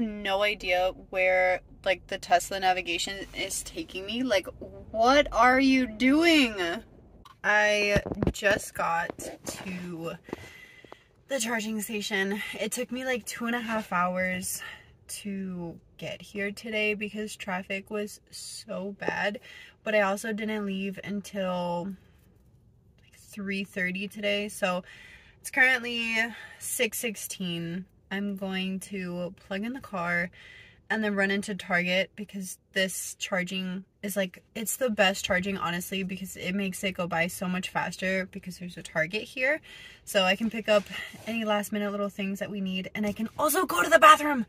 No idea where like the Tesla navigation is taking me. Like, what are you doing? I just got to the charging station. It took me like two and a half hours to get here today because traffic was so bad. But I also didn't leave until like 3.30 today. So it's currently 6.16. I'm going to plug in the car and then run into Target because this charging is like, it's the best charging, honestly, because it makes it go by so much faster because there's a Target here. So I can pick up any last minute little things that we need and I can also go to the bathroom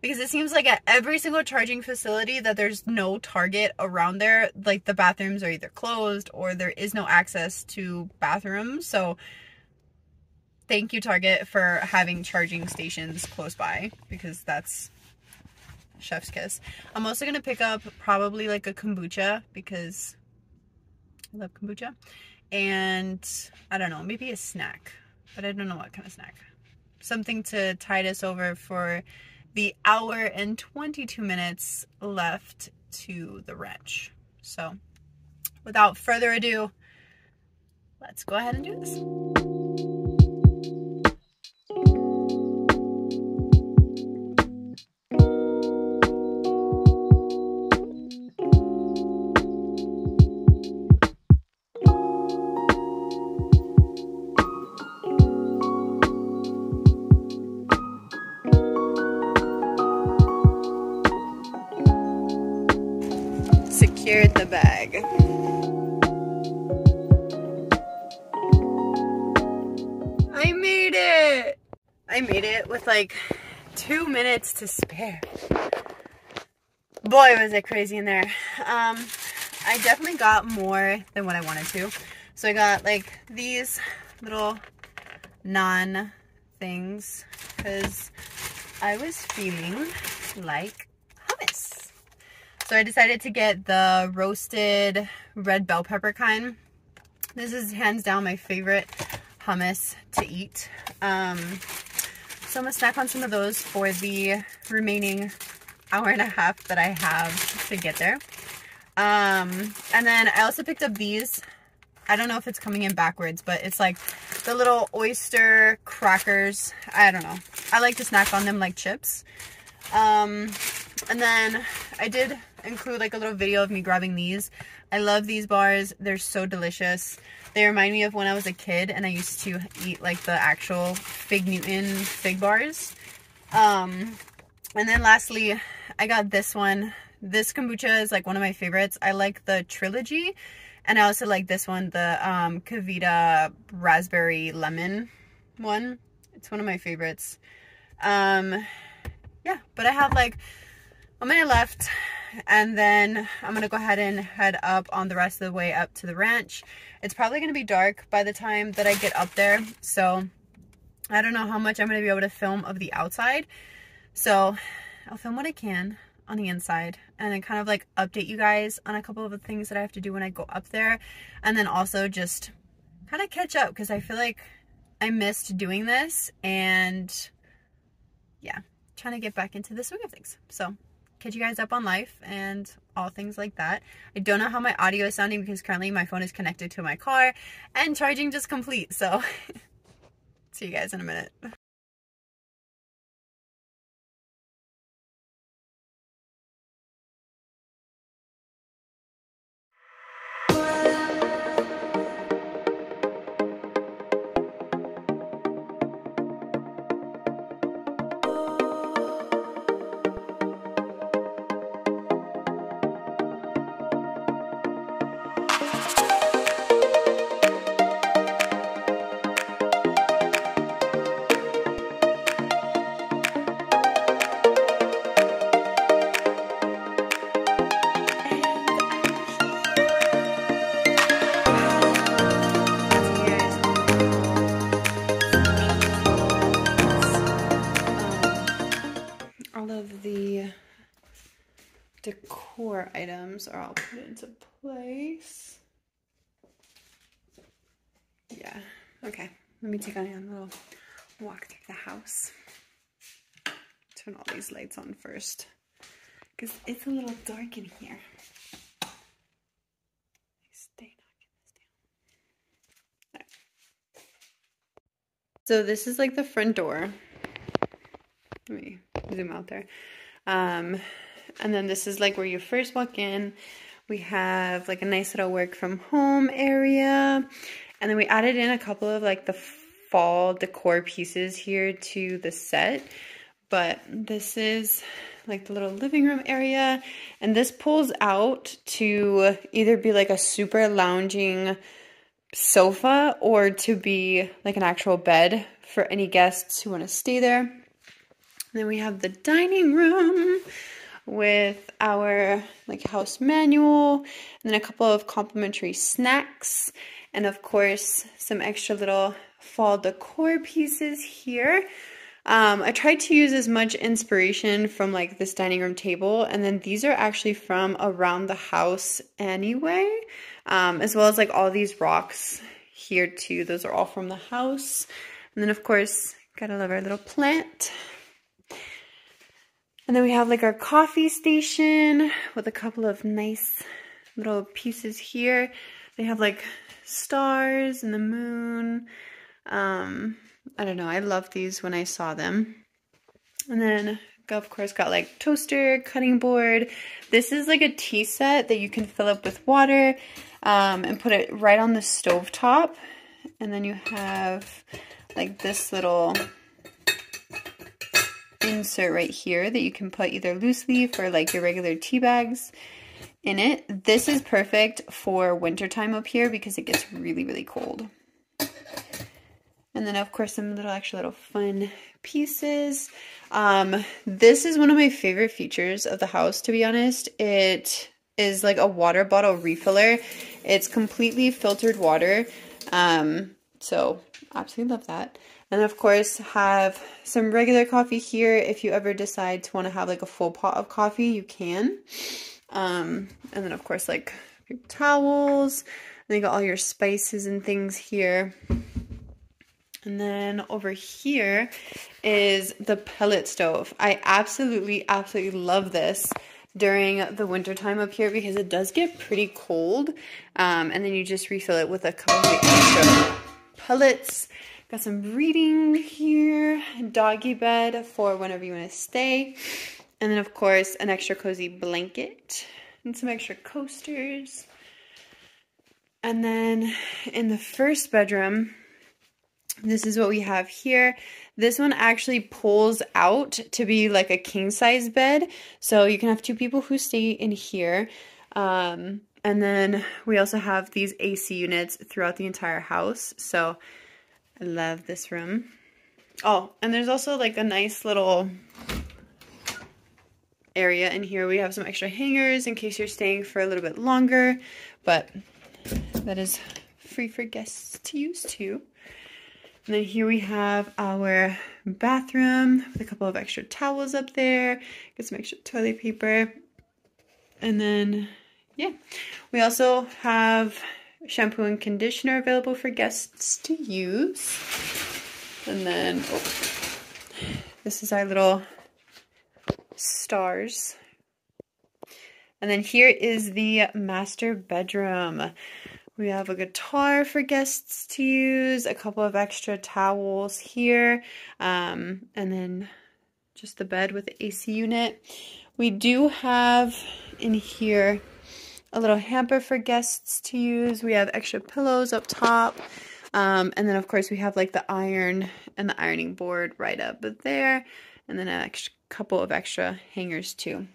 because it seems like at every single charging facility that there's no target around there like the bathrooms are either closed or there is no access to bathrooms so thank you target for having charging stations close by because that's chef's kiss i'm also going to pick up probably like a kombucha because i love kombucha and i don't know maybe a snack but i don't know what kind of snack something to tide us over for the hour and 22 minutes left to the ranch. So without further ado, let's go ahead and do this. Bag. I made it! I made it with like two minutes to spare. Boy, was it crazy in there. Um, I definitely got more than what I wanted to. So I got like these little naan things because I was feeling like so I decided to get the roasted red bell pepper kind. This is hands down my favorite hummus to eat. Um, so I'm gonna snack on some of those for the remaining hour and a half that I have to get there. Um, and then I also picked up these. I don't know if it's coming in backwards, but it's like the little oyster crackers. I don't know. I like to snack on them like chips. Um, and then I did include like a little video of me grabbing these. I love these bars. They're so delicious. They remind me of when I was a kid and I used to eat like the actual Fig Newton fig bars. Um, and then lastly, I got this one. This kombucha is like one of my favorites. I like the trilogy and I also like this one, the um, KeVita raspberry lemon one. It's one of my favorites. Um, yeah, but I have like a minute left and then I'm gonna go ahead and head up on the rest of the way up to the ranch. It's probably gonna be dark by the time that I get up there, so I don't know how much I'm gonna be able to film of the outside. So I'll film what I can on the inside and then kind of like update you guys on a couple of the things that I have to do when I go up there and then also just kind of catch up because I feel like I missed doing this and yeah, trying to get back into the swing of things. So catch you guys up on life and all things like that. I don't know how my audio is sounding because currently my phone is connected to my car and charging just complete. So see you guys in a minute. Items are all put into place. Yeah, okay. Let me take a little walk through the house. turn all these lights on first because it's a little dark in here. Stay right. So this is like the front door. Let me zoom out there. Um, and then this is like where you first walk in. We have like a nice little work from home area. And then we added in a couple of like the fall decor pieces here to the set. But this is like the little living room area. And this pulls out to either be like a super lounging sofa or to be like an actual bed for any guests who want to stay there. And then we have the dining room with our like house manual and then a couple of complimentary snacks and of course some extra little fall decor pieces here. Um, I tried to use as much inspiration from like this dining room table and then these are actually from around the house anyway um, as well as like all these rocks here too. Those are all from the house. And then of course gotta love our little plant and then we have like our coffee station with a couple of nice little pieces here. They have like stars and the moon. Um, I don't know. I love these when I saw them. And then of course got like toaster, cutting board. This is like a tea set that you can fill up with water um, and put it right on the stove top. And then you have like this little insert right here that you can put either loose leaf or like your regular tea bags in it. This is perfect for wintertime up here because it gets really, really cold. And then of course some little extra little fun pieces. Um, this is one of my favorite features of the house, to be honest. It is like a water bottle refiller. It's completely filtered water. Um, so absolutely love that. And of course have some regular coffee here. If you ever decide to want to have like a full pot of coffee, you can. Um, and then of course like your towels. And you got all your spices and things here. And then over here is the pellet stove. I absolutely, absolutely love this during the winter time up here because it does get pretty cold. Um, and then you just refill it with a couple of extra pellets. Got some reading here, doggy bed for whenever you want to stay. And then of course an extra cozy blanket and some extra coasters. And then in the first bedroom, this is what we have here. This one actually pulls out to be like a king size bed. So you can have two people who stay in here. Um, and then we also have these AC units throughout the entire house. So I love this room. Oh, and there's also like a nice little area in here. We have some extra hangers in case you're staying for a little bit longer, but that is free for guests to use too. And then here we have our bathroom with a couple of extra towels up there. Get some extra toilet paper. And then, yeah. We also have shampoo and conditioner available for guests to use. And then, oh, this is our little stars. And then here is the master bedroom. We have a guitar for guests to use, a couple of extra towels here, um, and then just the bed with the AC unit. We do have in here a little hamper for guests to use. We have extra pillows up top. Um, and then, of course, we have like the iron and the ironing board right up there. And then a couple of extra hangers too.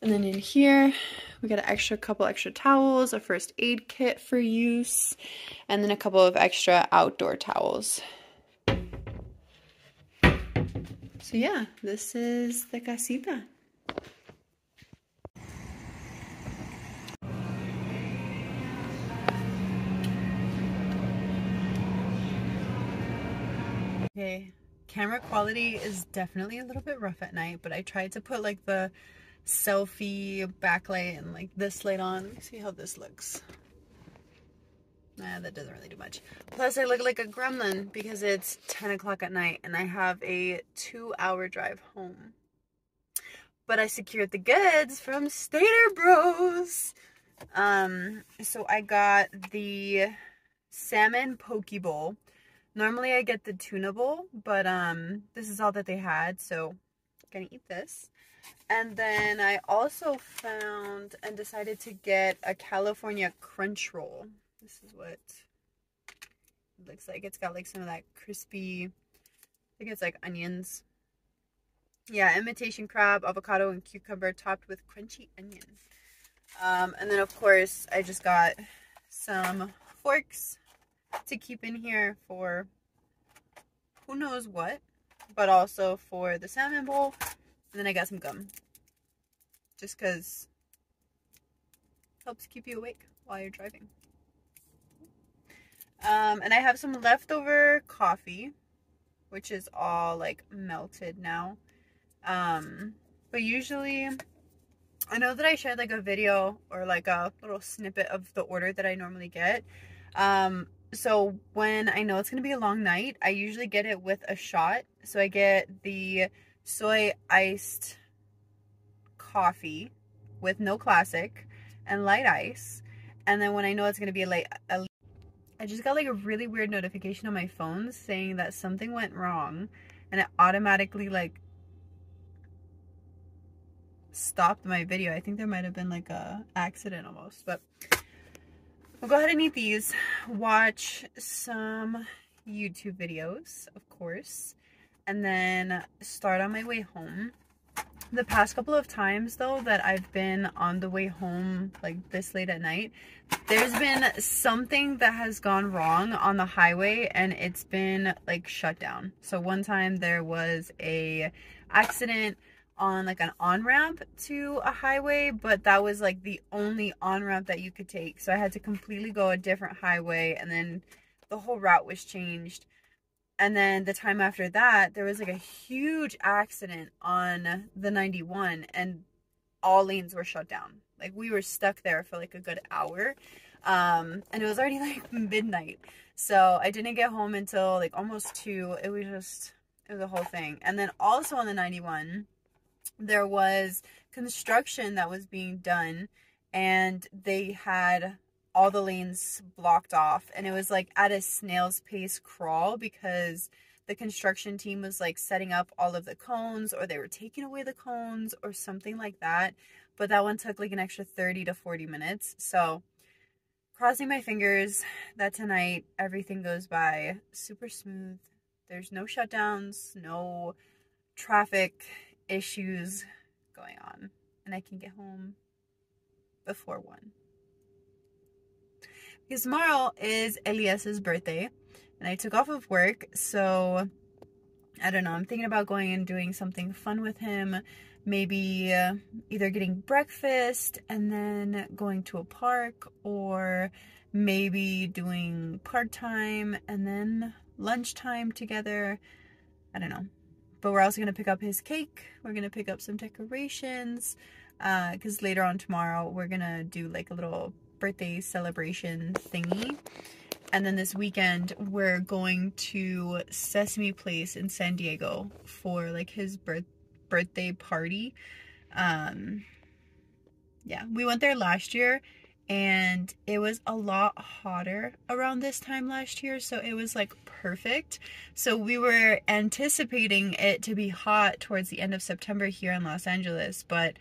And then in here, we got an extra couple extra towels, a first aid kit for use, and then a couple of extra outdoor towels. So yeah, this is the casita. Okay, camera quality is definitely a little bit rough at night, but I tried to put like the selfie backlight and like this light on. Let me see how this looks. Nah, that doesn't really do much. Plus, I look like a gremlin because it's 10 o'clock at night and I have a two hour drive home. But I secured the goods from Stater Bros. Um, so I got the salmon poke bowl. Normally I get the tuna bowl, but um, this is all that they had, so gonna eat this. And then I also found and decided to get a California crunch roll. This is what it looks like. It's got like some of that crispy, I think it's like onions. Yeah, imitation crab, avocado, and cucumber topped with crunchy onions. Um, and then of course I just got some forks to keep in here for who knows what, but also for the salmon bowl. And then I got some gum. Just because helps keep you awake while you're driving. Um, and I have some leftover coffee, which is all like melted now. Um, but usually, I know that I shared like a video or like a little snippet of the order that I normally get. Um, so when I know it's going to be a long night, I usually get it with a shot. So I get the soy iced coffee with no classic and light ice. And then when I know it's going to be a late, a, I just got like a really weird notification on my phone saying that something went wrong and it automatically like stopped my video. I think there might have been like a accident almost, but I'll go ahead and eat these. Watch some YouTube videos, of course, and then start on my way home. The past couple of times though that I've been on the way home like this late at night, there's been something that has gone wrong on the highway and it's been like shut down. So one time there was a accident on like an on-ramp to a highway, but that was like the only on-ramp that you could take. So I had to completely go a different highway and then the whole route was changed. And then the time after that, there was like a huge accident on the 91 and all lanes were shut down. Like we were stuck there for like a good hour. Um, and it was already like midnight. So I didn't get home until like almost two. It was just, it was a whole thing. And then also on the 91, there was construction that was being done and they had all the lanes blocked off and it was like at a snail's pace crawl because the construction team was like setting up all of the cones or they were taking away the cones or something like that. But that one took like an extra 30 to 40 minutes. So crossing my fingers that tonight everything goes by super smooth. There's no shutdowns no traffic issues going on and I can get home before 1. Because tomorrow is Elias's birthday and I took off of work so I don't know I'm thinking about going and doing something fun with him maybe uh, either getting breakfast and then going to a park or maybe doing part-time and then lunchtime together I don't know but we're also going to pick up his cake. We're going to pick up some decorations. Because uh, later on tomorrow, we're going to do like a little birthday celebration thingy. And then this weekend, we're going to Sesame Place in San Diego for like his birth birthday party. Um, yeah, we went there last year and it was a lot hotter around this time last year so it was like perfect. So we were anticipating it to be hot towards the end of September here in Los Angeles but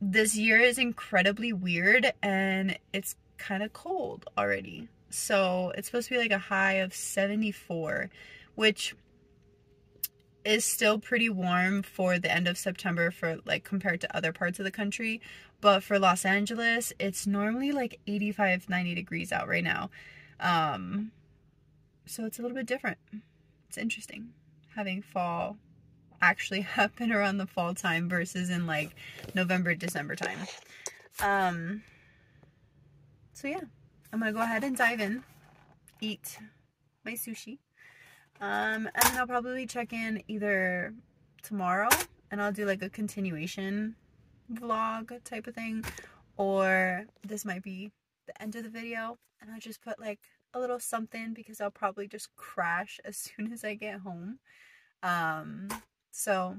this year is incredibly weird and it's kind of cold already. So it's supposed to be like a high of 74 which is still pretty warm for the end of September for like compared to other parts of the country. But for Los Angeles, it's normally like 85, 90 degrees out right now. Um, so it's a little bit different. It's interesting having fall actually happen around the fall time versus in like November, December time. Um, so yeah, I'm gonna go ahead and dive in, eat my sushi. Um, and then I'll probably check in either tomorrow and I'll do like a continuation vlog type of thing or this might be the end of the video and I'll just put like a little something because I'll probably just crash as soon as I get home. Um, so